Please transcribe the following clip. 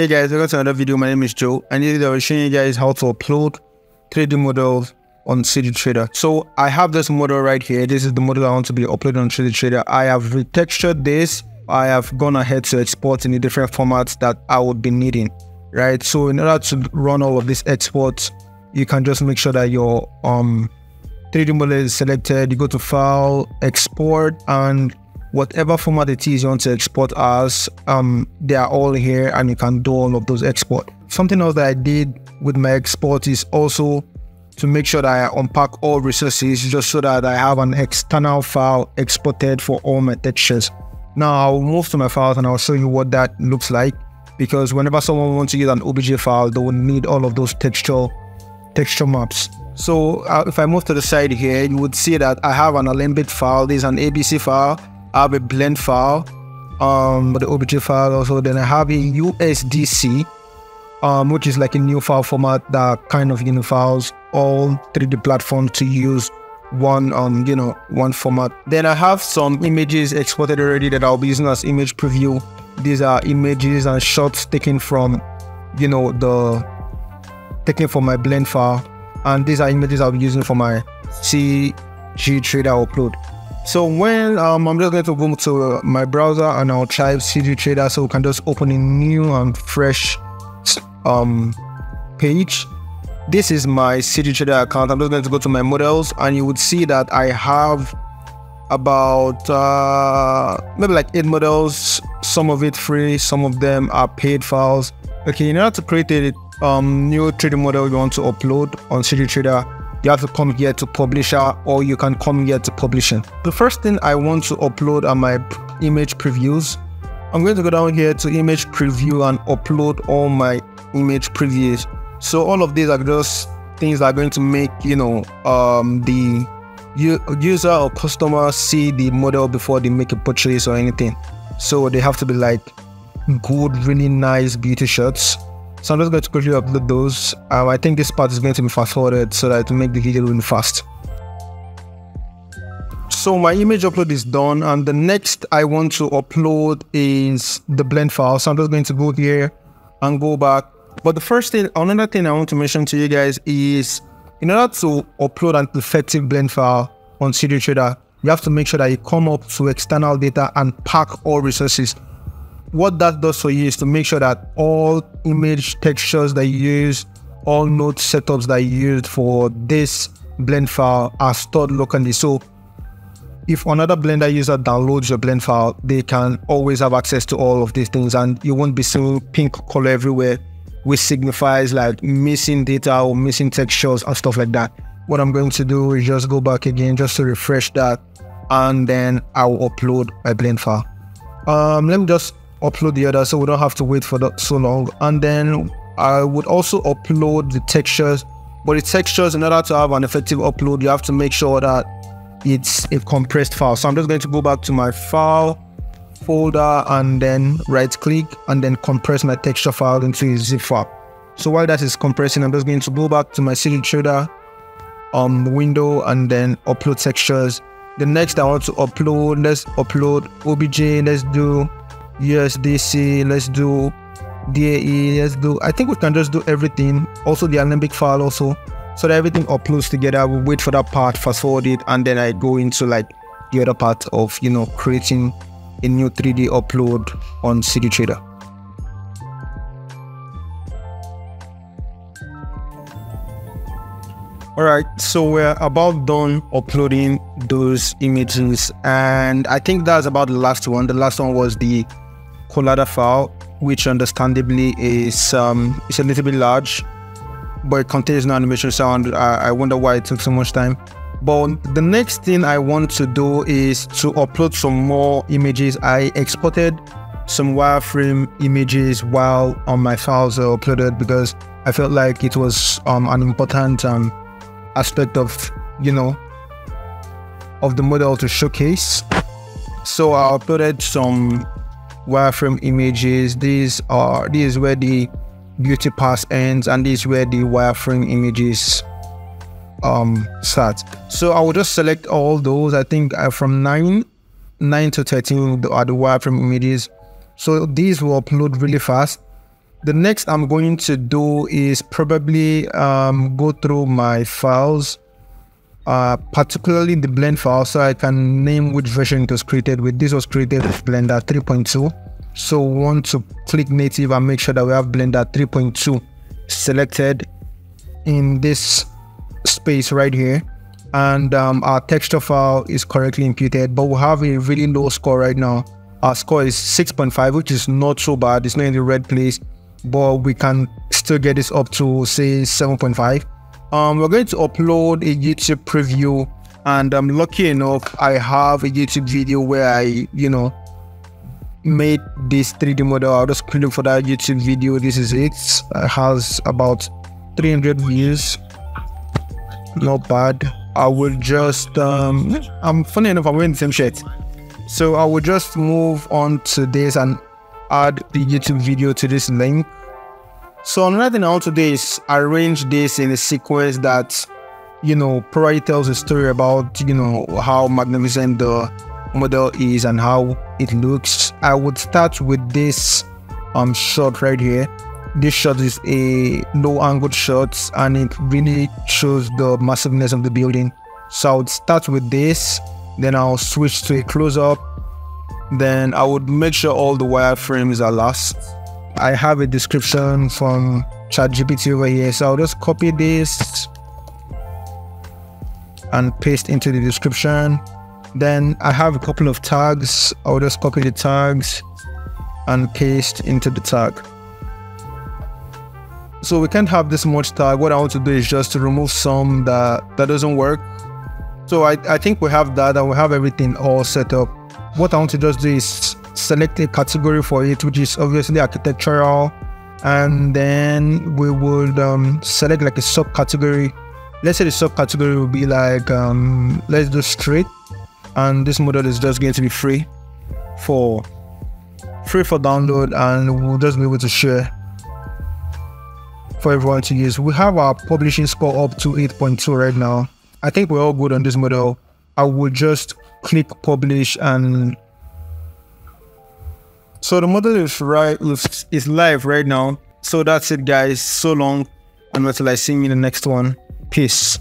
Hey guys, welcome to another video. My name is Joe, and today I will show you guys how to upload 3D models on CG Trader. So I have this model right here. This is the model I want to be uploading on CG Trader. I have retextured this. I have gone ahead to export in the different formats that I would be needing, right? So in order to run all of these exports, you can just make sure that your um 3D model is selected. You go to File, Export, and whatever format it is you want to export as, um, they are all here and you can do all of those export. Something else that I did with my export is also to make sure that I unpack all resources just so that I have an external file exported for all my textures. Now I'll move to my files and I'll show you what that looks like because whenever someone wants to use an OBJ file, they will need all of those texture texture maps. So uh, if I move to the side here, you would see that I have an Alembic file. This is an ABC file I have a blend file, um, the OBJ file also. Then I have a USDC, um, which is like a new file format that kind of unifies all 3D platforms to use one um you know one format. Then i have some images exported already that i'll be using as image preview. These are images and shots taken from you know the taken from my blend file. And these are images i'll be using for my cg trader upload so when um, I'm just going to go to uh, my browser and I'll type CG Trader so we can just open a new and fresh um, page. This is my CG Trader account. I'm just going to go to my models and you would see that I have about uh, maybe like eight models. Some of it free, some of them are paid files. Okay, in order to create a um, new 3D model you want to upload on CG Trader, you have to come here to publisher or you can come here to publishing. The first thing I want to upload are my image previews. I'm going to go down here to image preview and upload all my image previews. So all of these are just things that are going to make, you know, um, the user or customer see the model before they make a purchase or anything. So they have to be like good, really nice beauty shots so I'm just going to quickly upload those. Um, I think this part is going to be fast forwarded so that to make the video really fast. So my image upload is done and the next I want to upload is the blend file. So I'm just going to go here and go back. But the first thing, another thing I want to mention to you guys is in order to upload an effective blend file on CG Trader, you have to make sure that you come up to external data and pack all resources what that does for you is to make sure that all image textures that you use, all node setups that you used for this blend file are stored locally. So if another Blender user downloads your blend file, they can always have access to all of these things and you won't be seeing pink color everywhere, which signifies like missing data or missing textures and stuff like that. What I'm going to do is just go back again just to refresh that and then I'll upload my blend file. Um, let me just upload the other so we don't have to wait for that so long. And then I would also upload the textures but the textures in order to have an effective upload you have to make sure that it's a compressed file. So I'm just going to go back to my file folder and then right click and then compress my texture file into a zip file. So while that is compressing I'm just going to go back to my CG Trader um window and then upload textures. The next I want to upload let's upload OBJ let's do USDC, let's do DAE, let's do, I think we can just do everything. Also the Alembic file also. So that everything uploads together. We wait for that part, fast forward it, and then I go into like the other part of, you know, creating a new 3D upload on CG Trader. all right so we're about done uploading those images and i think that's about the last one the last one was the Collada file, which understandably is um, a little bit large, but it contains no animation sound. I, I wonder why it took so much time. But the next thing I want to do is to upload some more images. I exported some wireframe images while on my files are uploaded because I felt like it was um, an important um, aspect of you know of the model to showcase. So I uploaded some wireframe images. These are this is where the beauty pass ends and this is where the wireframe images um start. So I will just select all those. I think uh, from 9 9 to 13 are the wireframe images. So these will upload really fast. the next I'm going to do is probably um, go through my files, uh, particularly the blend file, so I can name which version it was created with. This was created with Blender 3.2. So we want to click native and make sure that we have Blender 3.2 selected in this space right here. And um, our texture file is correctly imputed, but we have a really low score right now. Our score is 6.5, which is not so bad. It's not in the red place but we can still get this up to say 7.5 um we're going to upload a youtube preview and i'm lucky enough i have a youtube video where i you know made this 3d model. I'll just click for that youtube video. This is it. It has about 300 views. Not bad. I will just um i'm funny enough i'm wearing the same shirt. So i will just move on to this and add the YouTube video to this link. So another thing I want to do is arrange this in a sequence that, you know, probably tells a story about, you know, how magnificent the model is and how it looks. I would start with this um shot right here. This shot is a low angled shot and it really shows the massiveness of the building. So I would start with this, then I'll switch to a close up then I would make sure all the wireframes are last. I have a description from ChatGPT over here, so I'll just copy this and paste into the description. Then I have a couple of tags. I'll just copy the tags and paste into the tag. So we can't have this much tag. What I want to do is just to remove some that, that doesn't work. So I, I think we have that and we have everything all set up what I want to just do is select a category for it, which is obviously architectural, and then we would um, select like a subcategory. Let's say the subcategory will be like um, let's do street, and this model is just going to be free for free for download, and we'll just be able to share for everyone to use. We have our publishing score up to 8.2 right now. I think we're all good on this model. I would just click publish and so the model is right is live right now. So that's it guys. So long and until i see you in the next one. Peace